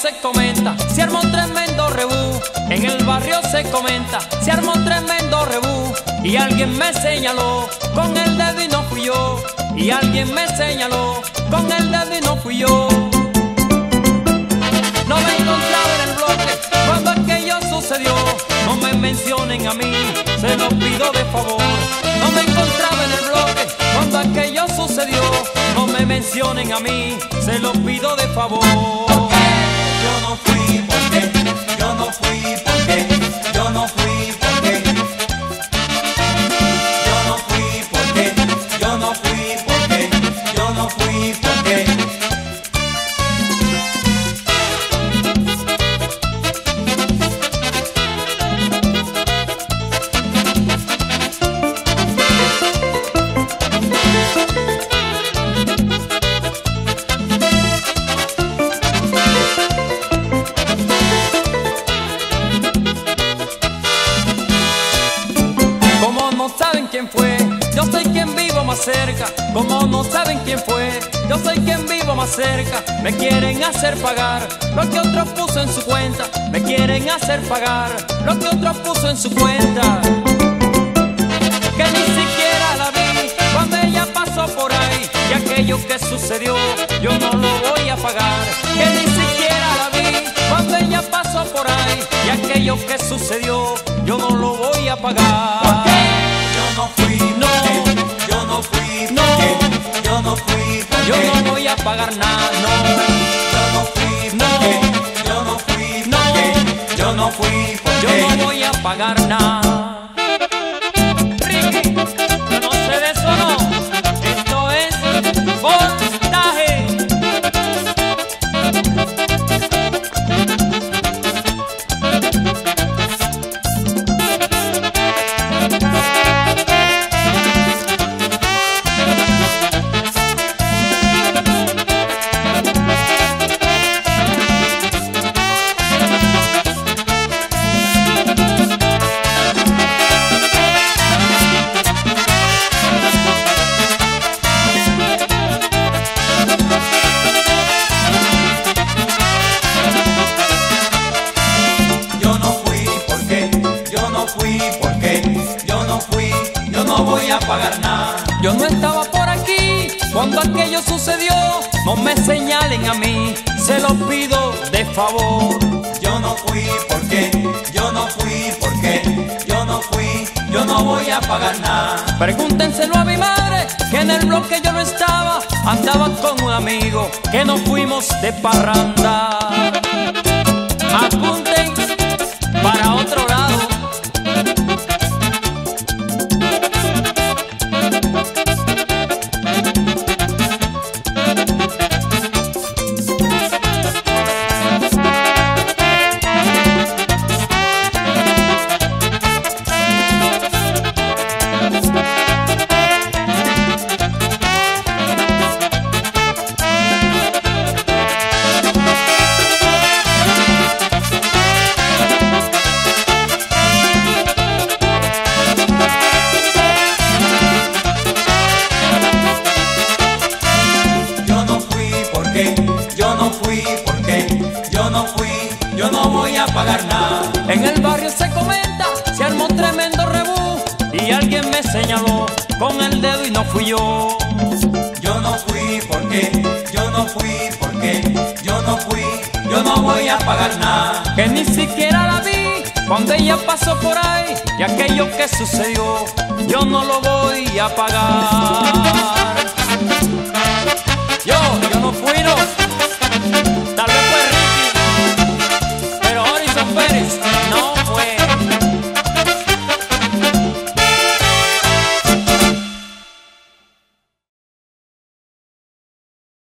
se comenta, se armó un tremendo rebú. En el barrio se comenta, se armó un tremendo rebú. Y alguien me señaló, con el dedo y no fui yo. Y alguien me señaló, con el dedo y no fui yo. No me encontraba en el bloque cuando aquello sucedió. No me mencionen a mí, se los pido de favor. No me encontraba en el bloque cuando aquello sucedió. No me mencionen a mí, se los pido de favor. Yo no fui cerca. Como no saben quién fue, yo soy quien vivo más cerca. Me quieren hacer pagar lo que otro puso en su cuenta. Me quieren hacer pagar lo que otro puso en su cuenta. Que ni siquiera la vi cuando ella pasó por ahí. Y aquello que sucedió, yo no lo voy a pagar. Que ni siquiera la vi cuando ella pasó por ahí. Y aquello que sucedió, yo no lo voy a pagar. Yo no fui porque, pagar nada, no. Yo no fui No. yo no fui No. yo no fui. Yo no voy a pagar nada. No me señalen a mí, se lo pido de favor. Yo no fui porque, yo no fui porque, yo no fui, yo no voy a pagar nada. Pregúntenselo a mi madre, que en el bloque yo no estaba. Andaba con un amigo que nos fuimos de parranda. En el barrio se comenta, se armó un tremendo rebú. Y alguien me señaló con el dedo y no fui yo. Yo no fui porque, yo no fui porque, yo no fui, yo no voy a pagar nada. que ni siquiera la vi cuando ella pasó por ahí y aquello que sucedió yo no lo voy a pagar.